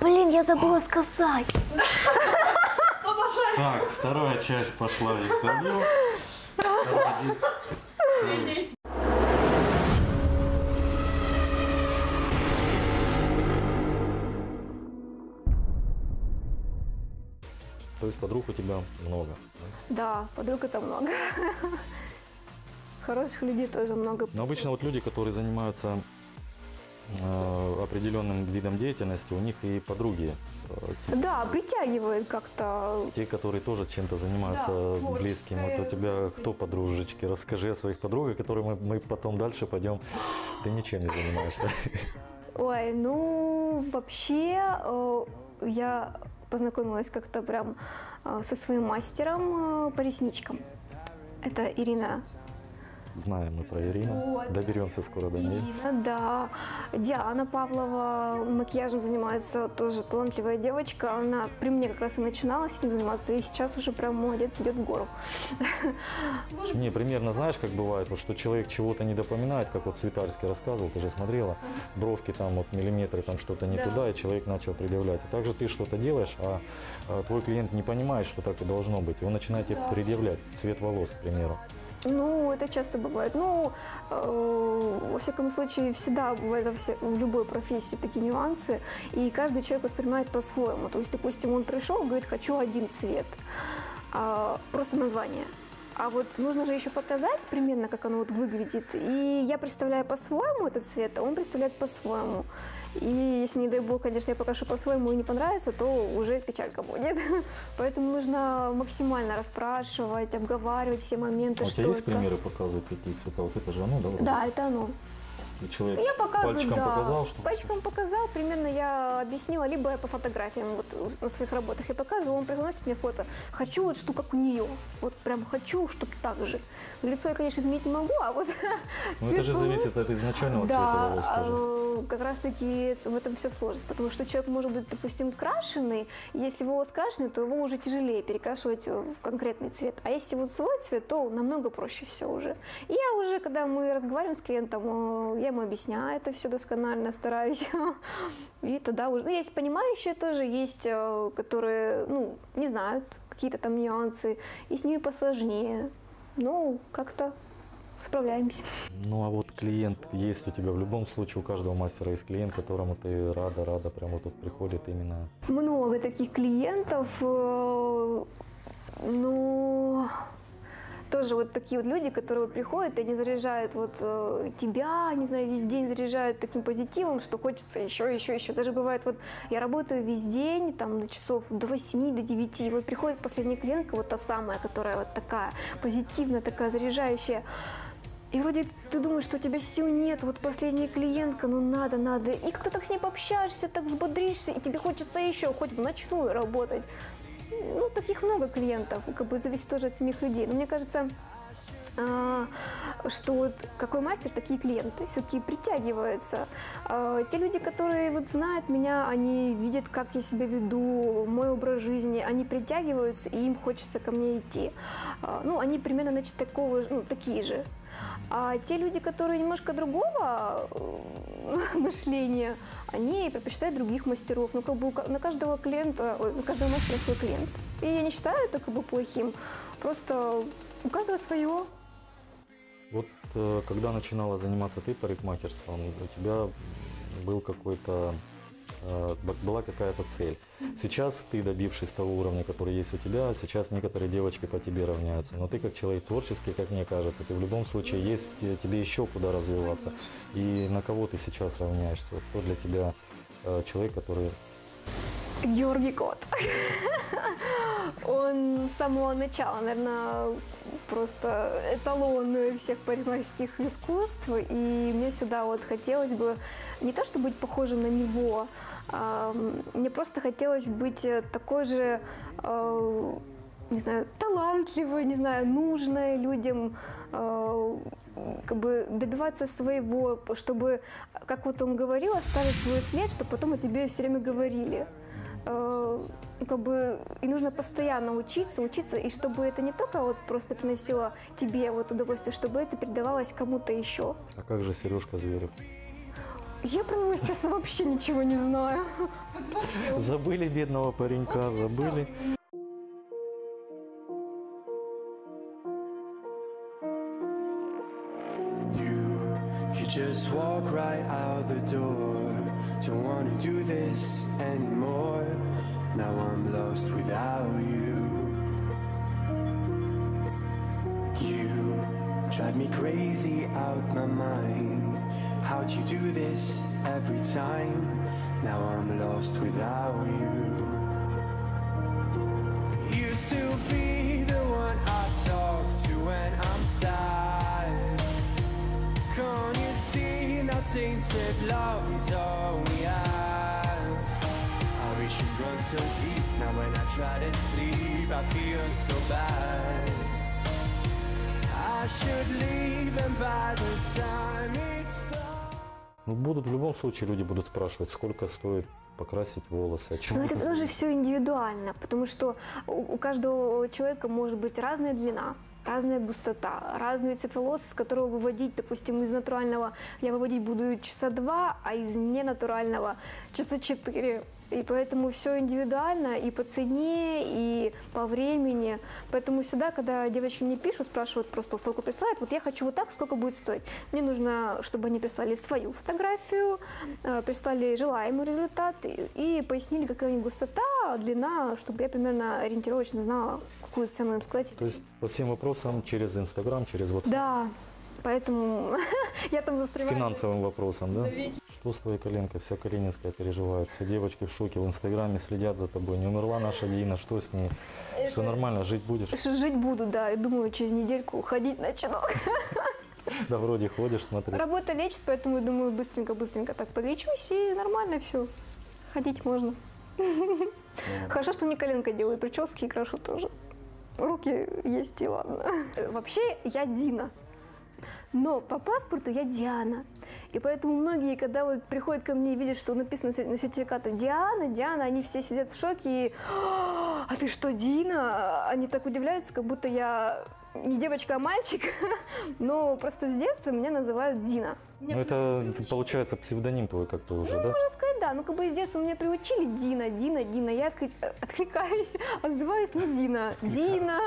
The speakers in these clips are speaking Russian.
блин, я забыла сказать. Так, вторая часть пошла интервью. То есть подруг у тебя много. да? Подруг это много. Хороших людей тоже много. Но обычно вот люди, которые занимаются определенным видом деятельности, у них и подруги. э, те- Да, притягивает как-то. Те, которые тоже чем-то занимаются Да, близким. Вот у тебя кто подружечки? Расскажи о своих подругах, которые мы, мы потом дальше пойдем. Ты ничем не занимаешься. Ой, ну вообще э, я познакомилась как-то прям э, со своим мастером э, по ресничкам. Это Ирина. Знаем мы про Ирину. Вот. Доберемся скоро до нее. Ирина, да. Диана Павлова макияжем занимается, тоже талантливая девочка. Она при мне как раз и начинала с этим заниматься, и сейчас уже прям молодец, идет в гору. Не, примерно знаешь, как бывает, вот, что человек чего-то не допоминает, как вот Светарский рассказывал, ты же смотрела, бровки там вот миллиметры, там что-то не Да. туда, и человек начал предъявлять. И также ты что-то делаешь, а, а твой клиент не понимает, что так и должно быть, и он начинает тебе Да. предъявлять цвет волос, к примеру. Ну, это часто бывает. Ну, э, во всяком случае, всегда бывает во в любой профессии такие нюансы, и каждый человек воспринимает по-своему. То есть, допустим, он пришел, говорит, хочу один цвет, А, просто название. А вот нужно же еще показать примерно, как оно вот выглядит. И я представляю по-своему этот цвет, а он представляет по-своему. И если, не дай бог, конечно, я покажу по-своему и не понравится, то уже печалька будет. Поэтому нужно максимально расспрашивать, обговаривать все моменты. А у тебя есть примеры показывать? Вот это же оно, да? вроде? Да, это оно. И человек Я показываю, пальчиком да. показал, что Пальчиком показал, примерно я объяснила, либо я по фотографиям вот на своих работах я показываю, он приносит мне фото. Хочу вот что как у нее, вот прям хочу, чтобы так же. Лицо я, конечно, изменить не могу, а вот Ну, это же зависит от изначального цвета волос э, как раз таки в этом вся сложность, потому что человек может быть, допустим, крашеный, и если волос крашеный, то его уже тяжелее перекрашивать в конкретный цвет, а если вот свой цвет, то намного проще все уже. И я уже, когда мы разговариваем с клиентом, э, я ему объясняю это все досконально, стараюсь, и тогда уже, ну, есть понимающие тоже, есть, э, которые, ну, не знают какие-то там нюансы, и с ними посложнее, ну, как-то справляемся. Ну, а вот клиент есть у тебя в любом случае, у каждого мастера есть клиент, которому ты рада, рада, прям вот тут приходит именно? Много таких клиентов, э, но тоже вот такие вот люди, которые вот приходят, и они заряжают вот э, тебя, не знаю, весь день заряжают таким позитивом, что хочется еще, еще, еще. Даже бывает, вот я работаю весь день, там, до часов до 8, до 9, и вот приходит последняя клиентка, вот та самая, которая вот такая позитивная, такая заряжающая, и вроде ты думаешь, что у тебя сил нет, вот последняя клиентка, ну надо, надо. И как-то так с ней пообщаешься, так взбодришься, и тебе хочется еще, хоть в ночную работать. Ну, таких много клиентов, как бы зависит тоже от самих людей. Но мне кажется, а, что вот какой мастер, такие клиенты все-таки притягиваются. А, Те люди, которые вот знают меня, они видят, как я себя веду, мой образ жизни, они притягиваются, и им хочется ко мне идти. А, Ну, они примерно, значит, такого, ну, такие же. А те люди, которые немножко другого э, мышления, они предпочитают других мастеров. Ну, как бы на каждого клиента, на каждого мастера свой клиент. И я не считаю это как бы плохим. Просто у каждого свое. Вот э, когда начинала заниматься ты парикмахерством, у тебя был какой-то была какая-то цель. Сейчас ты, добившись того уровня, который есть у тебя, сейчас некоторые девочки по тебе равняются. Но ты как человек творческий, как мне кажется, ты в любом случае есть э, тебе еще куда развиваться. И на кого ты сейчас равняешься? Вот кто для тебя э, человек, который Георгий Кот. Он с самого начала, наверное, просто эталон всех парикмахерских искусств. И мне всегда вот хотелось бы не то, чтобы быть похожим на него, мне просто хотелось быть э, такой же, э, не знаю, талантливой, не знаю, нужной людям, э, как бы добиваться своего, чтобы, как вот он говорил, оставить свой след, чтобы потом о тебе все время говорили. Как бы и нужно постоянно учиться, учиться, и чтобы это не только вот просто приносило тебе вот удовольствие, чтобы это передавалось кому-то еще. А как же Сережка Зверев? Я про него, честно, вообще ничего не знаю. Забыли бедного паренька, забыли. Just walk right out the door. Don't wanna do this anymore. Now I'm lost without you. You drive me crazy out my mind. How'd you do this every time? Now I'm lost without you. Used to be the one I talk to when I'm sad. Can't you see now tainted love is all we have? Our issues run so deep now when I try to sleep I feel so bad. I should leave and by the time Ну, будут в любом случае люди будут спрашивать, сколько стоит покрасить волосы. А чем Но это это тоже все индивидуально, потому что у у каждого человека может быть разная длина, разная густота, разный цвет волос, из которого выводить, допустим, из натурального я выводить буду часа два, а из ненатурального часа четыре. И поэтому все индивидуально и по цене, и по времени. Поэтому всегда, когда девочки мне пишут, спрашивают, просто фотку присылают, вот я хочу вот так, сколько будет стоить. Мне нужно, чтобы они прислали свою фотографию, э, прислали желаемый результат и, и пояснили, какая у них густота, длина, чтобы я примерно ориентировочно знала, какую цену им сказать. То есть по всем вопросам через Инстаграм, через вот Да, поэтому я там застреваю. финансовым вопросам, да? Что с твоей коленкой? Вся Калининская переживает. Все девочки в шоке, в Инстаграме следят за тобой. Не умерла наша Дина, что с ней? Все нормально, жить будешь? Жить буду, да, и думаю, через недельку ходить начну. Да вроде ходишь, смотри. Работа лечит, поэтому я думаю, быстренько-быстренько так подлечусь, и нормально все. Ходить можно. Хорошо, что не коленка делаю, прически и крашу тоже. Руки есть и ладно. Вообще я Дина. Но по паспорту я Диана. И поэтому многие, когда вот приходят ко мне и видят, что написано на сертификате Диана, Диана, они все сидят в шоке и а ты что, Дина? Они так удивляются, как будто я не девочка, а мальчик. Но просто с детства меня называют Дина. Ну это получается псевдоним твой как-то уже, да? Можно сказать, да. Ну, как бы с детства меня приучили Дина, Дина, Дина. Я отклик- откликаюсь, отзываюсь на Дина. Дина,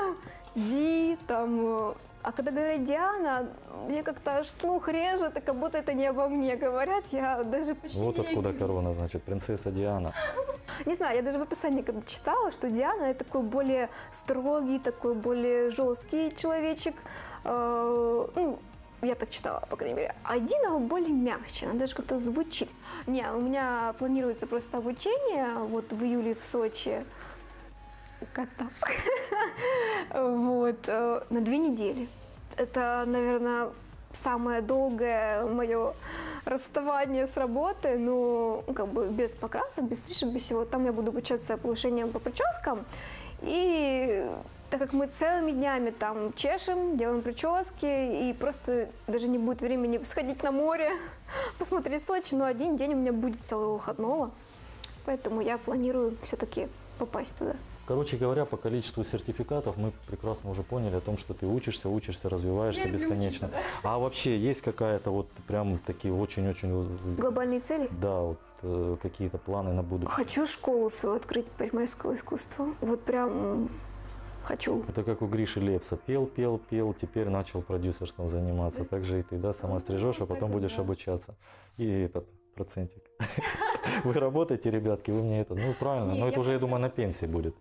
Ди, там... А когда говорят Диана, мне как-то аж слух режет, и как будто это не обо мне говорят. Я даже почти Вот не откуда корона, значит, принцесса Диана. Не знаю, я даже в описании когда читала, что Диана это такой более строгий, такой более жесткий человечек. Э, ну, я так читала, по крайней мере. А Дина более мягче, она даже как-то звучит. Не, у меня планируется просто обучение вот в июле в Сочи. Кота. Вот, э, на две недели. Это, наверное, самое долгое мое расставание с работы, ну, как бы без покрасок, без стрижек, без всего. Там я буду обучаться повышением по прическам. И так как мы целыми днями там чешем, делаем прически, и просто даже не будет времени сходить на море, посмотреть Сочи, но один день у меня будет целого выходного. Поэтому я планирую все-таки попасть туда. Короче говоря, по количеству сертификатов мы прекрасно уже поняли о том, что ты учишься, учишься, развиваешься бесконечно. А вообще есть какая-то вот прям такие очень-очень, Глобальные цели? да, вот э, какие-то планы на будущее? Хочу школу свою открыть парикмахерского искусства. Вот прям хочу. Это как у Гриши Лепса. Пел, пел, пел, теперь начал продюсерством заниматься. Так же и ты, да, сама стрижешь, а потом будешь обучаться. И этот процентик. Вы работаете, ребятки, вы мне это, ну правильно, но это уже, я думаю, на пенсии будет.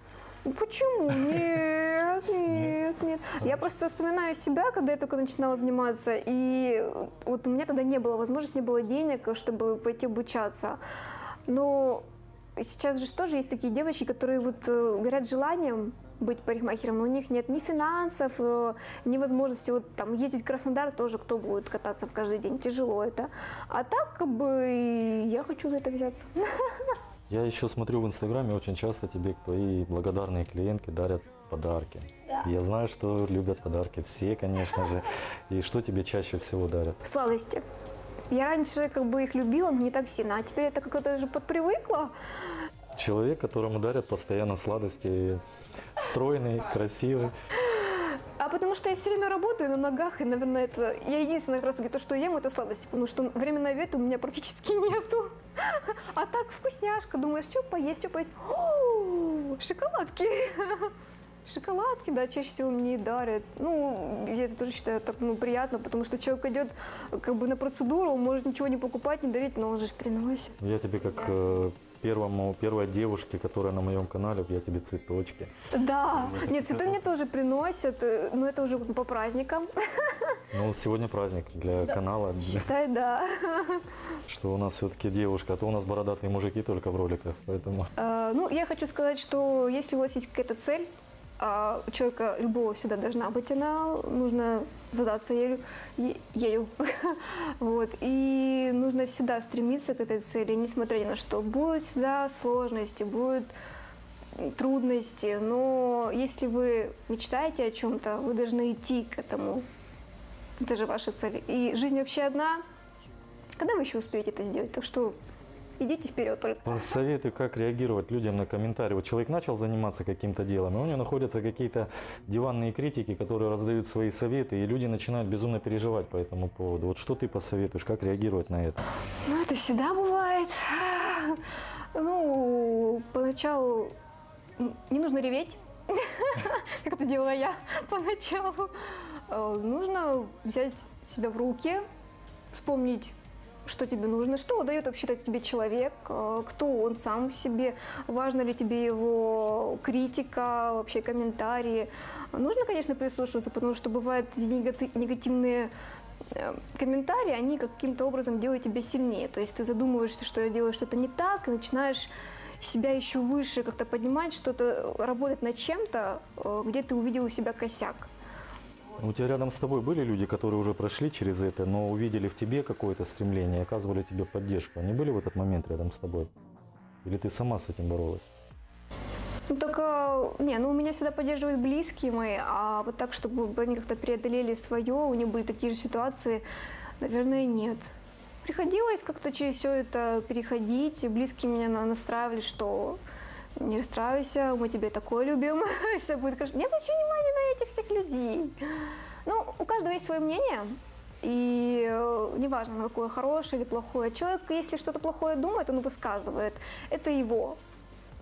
Ну, Почему? Нет, нет, нет. Я просто вспоминаю себя, когда я только начинала заниматься, и вот у меня тогда не было возможности, не было денег, чтобы пойти обучаться. Но сейчас же тоже есть такие девочки, которые вот э, горят желанием быть парикмахером, но у них нет ни финансов, э, ни возможности вот там ездить в Краснодар тоже, кто будет кататься каждый день, тяжело это. А так как бы я хочу за это взяться. Я еще смотрю в Инстаграме, очень часто тебе твои благодарные клиентки дарят подарки. Я знаю, что любят подарки все, конечно же. И что тебе чаще всего дарят? Сладости. Я раньше как бы их любила, но не так сильно, а теперь это как-то даже подпривыкла. Человек, которому дарят постоянно сладости, стройный, красивый. А потому что я все время работаю на ногах, и, наверное, это... Я единственное как раз таки то, что ем, это сладости, потому что время на обед у меня практически нету. А так вкусняшка, думаешь, что поесть, что поесть? О, шоколадки. Шоколадки, да, чаще всего мне и дарят. Ну, я это тоже считаю так, ну, приятно, потому что человек идет как бы на процедуру, он может ничего не покупать, не дарить, но он же приносит. Я тебе как э, первому, первой девушке, которая на моем канале, я тебе цветочки. Да, нет, цветы мне тоже приносят, э, но это уже по праздникам. Ну, сегодня праздник для канала, для- Считай, да. что у нас все-таки девушка, а то у нас бородатые мужики только в роликах, поэтому... Э, Ну, я хочу сказать, что если у вас есть какая-то цель, а у человека любого всегда должна быть она, нужно задаться ею, ею. вот. И нужно всегда стремиться к этой цели, несмотря ни на что. Будут всегда сложности, будут трудности, но если вы мечтаете о чем-то, вы должны идти к этому. Это же ваша цель. И жизнь вообще одна. Когда вы еще успеете это сделать? Так что идите вперед только. Советую, как реагировать людям на комментарии. Вот человек начал заниматься каким-то делом, и у него находятся какие-то диванные критики, которые раздают свои советы, и люди начинают безумно переживать по этому поводу. Вот что ты посоветуешь, как реагировать на это? Ну, это всегда бывает. Ну, поначалу не нужно реветь, как это делала я поначалу. Э, Нужно взять себя в руки, вспомнить, что тебе нужно, что дает вообще-то тебе человек, э, кто он сам себе, важно ли тебе его критика, вообще комментарии. Нужно, конечно, прислушиваться, потому что бывают негативные э, комментарии, они каким-то образом делают тебя сильнее. То есть ты задумываешься, что я делаю что-то не так, и начинаешь себя еще выше как-то поднимать, что-то работать над чем-то, э, где ты увидел у себя косяк. У тебя рядом с тобой были люди, которые уже прошли через это, но увидели в тебе какое-то стремление, и оказывали тебе поддержку. Они были в этот момент рядом с тобой? Или ты сама с этим боролась? Ну, только, не, ну, меня всегда поддерживают близкие мои, а вот так, чтобы они как-то преодолели свое, у них были такие же ситуации, наверное, нет. Приходилось как-то через все это переходить, и близкие меня на- настраивали, что не расстраивайся, мы тебя такое любим, все будет хорошо. Не обращай внимания на этих всех людей. Ну, у каждого есть свое мнение, и э, неважно, какое хорошее или плохое. Человек, если что-то плохое думает, он высказывает. Это его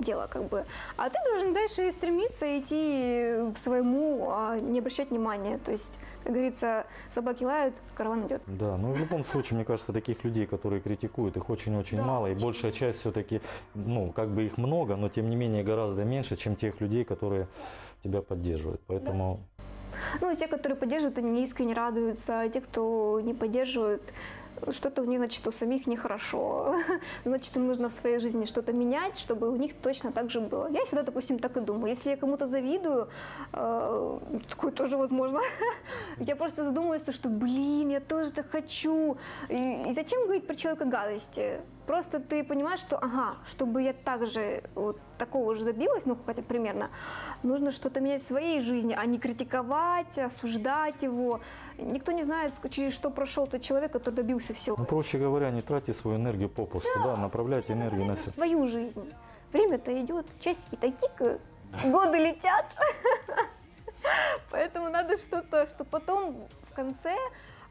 дело, как бы. А ты должен дальше стремиться идти к своему, а не обращать внимания. То есть, как говорится, собаки лают, караван идет. Да, ну в любом случае, мне кажется, таких людей, которые критикуют, их очень-очень Да, мало, и очень большая часть все-таки, ну, как бы их много, но тем не менее гораздо меньше, чем тех людей, которые тебя поддерживают. Поэтому Ну, и те, которые поддерживают, они искренне радуются, а те, кто не поддерживают, что-то у них, значит, у самих нехорошо. Значит, им нужно в своей жизни что-то менять, чтобы у них точно так же было. Я всегда, допустим, так и думаю. Если я кому-то завидую, э, такое тоже возможно, я просто задумываюсь, что, блин, я тоже так хочу. И, и зачем говорить про человека гадости? Просто ты понимаешь, что, ага, чтобы я также вот такого же добилась, ну, хотя примерно, нужно что-то менять в своей жизни, а не критиковать, осуждать его. Никто не знает, через что прошел тот человек, который добился всего. Ну, проще говоря, не тратьте свою энергию попусту, да, направляйте энергию на себя. свою жизнь. Время-то идет, часики-то тикают, годы летят. Поэтому надо что-то, что потом в конце,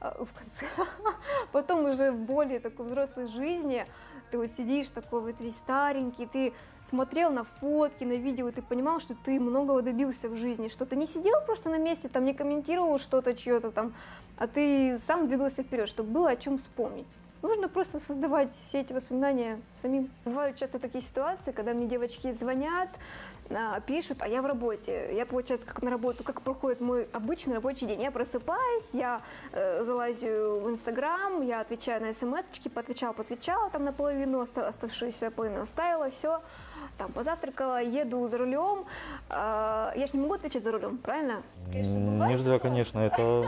в конце, потом уже в более такой взрослой жизни, ты вот сидишь такой вот весь старенький, ты смотрел на фотки, на видео, и ты понимал, что ты многого добился в жизни, что ты не сидел просто на месте, там не комментировал что-то, чье-то там, а ты сам двигался вперед, чтобы было о чем вспомнить. Нужно просто создавать все эти воспоминания самим. Бывают часто такие ситуации, когда мне девочки звонят, а, пишут, а я в работе. Я, получается, как на работу, как проходит мой обычный рабочий день. Я просыпаюсь, я э, залазю в Инстаграм, я отвечаю на смс-очки, поотвечала, поотвечала, там наполовину, оста- оставшуюся половину оставила, все. Там позавтракала, еду за рулем. А, я же не могу отвечать за рулем, правильно? М, Нельзя, конечно, это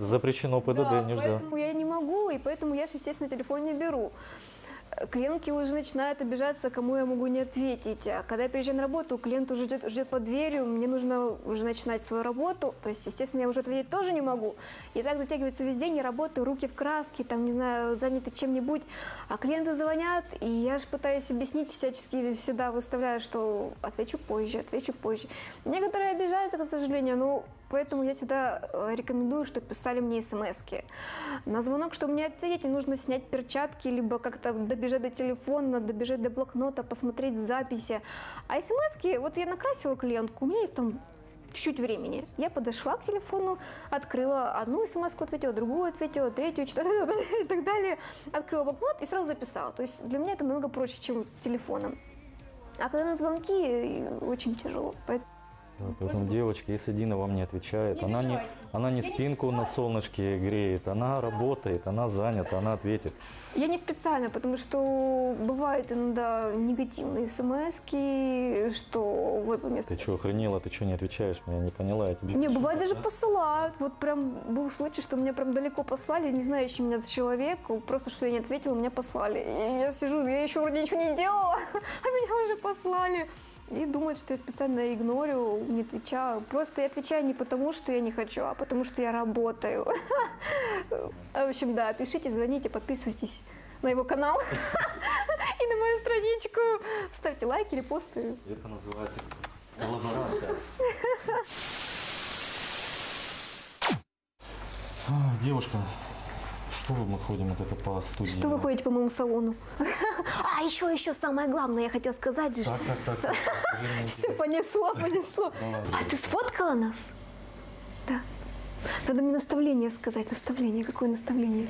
запрещено ПДД, Да, нельзя. поэтому я не могу, и поэтому я же, естественно, телефон не беру. Э, Клиентки уже начинают обижаться, кому я могу не ответить. А когда я приезжаю на работу, клиент уже ждет, ждет под дверью, мне нужно уже начинать свою работу. То есть, естественно, я уже ответить тоже не могу. И так затягивается весь день, я работаю, руки в краске, там, не знаю, заняты чем-нибудь. А клиенты звонят, и я же пытаюсь объяснить всячески, всегда выставляю, что отвечу позже, отвечу позже. Некоторые обижаются, к сожалению, но Поэтому я всегда э, рекомендую, чтобы писали мне смс -ки. На звонок, чтобы мне ответить, мне нужно снять перчатки, либо как-то добежать до телефона, добежать до блокнота, посмотреть записи. А смс вот я накрасила клиентку, у меня есть там чуть-чуть времени. Я подошла к телефону, открыла одну смс ответила, другую ответила, третью, четвертую и так далее. Открыла блокнот и сразу записала. То есть для меня это намного проще, чем с телефоном. А когда на звонки, э, очень тяжело. Поэтому Да, Поэтому, девочки, если Дина вам не отвечает, она, не, она не спинку на солнышке греет, она работает, она занята, она ответит. Я не специально, потому что бывают иногда негативные смс что вот вы мне... Ты что, охренела, ты что не отвечаешь? Я не поняла, я тебе Не, бывает даже посылают. Вот прям был случай, что меня прям далеко послали, не знающий меня человек, просто что я не ответила, меня послали. И я сижу, я еще вроде ничего не делала, а меня уже послали. И думают, что я специально игнорю, не отвечаю. Просто я отвечаю не потому, что я не хочу, а потому, что я работаю. В общем, да, пишите, звоните, подписывайтесь на его канал и на мою страничку. Ставьте лайки, репосты. Это называется коллаборация. Девушка, что мы ходим вот это по студии? Что вы ходите по моему салону? А, еще, еще самое главное, я хотела сказать же. Так, так, так. Все понесло, понесло. Давай. А ты сфоткала нас? Да. Надо мне наставление сказать. Наставление. Какое наставление?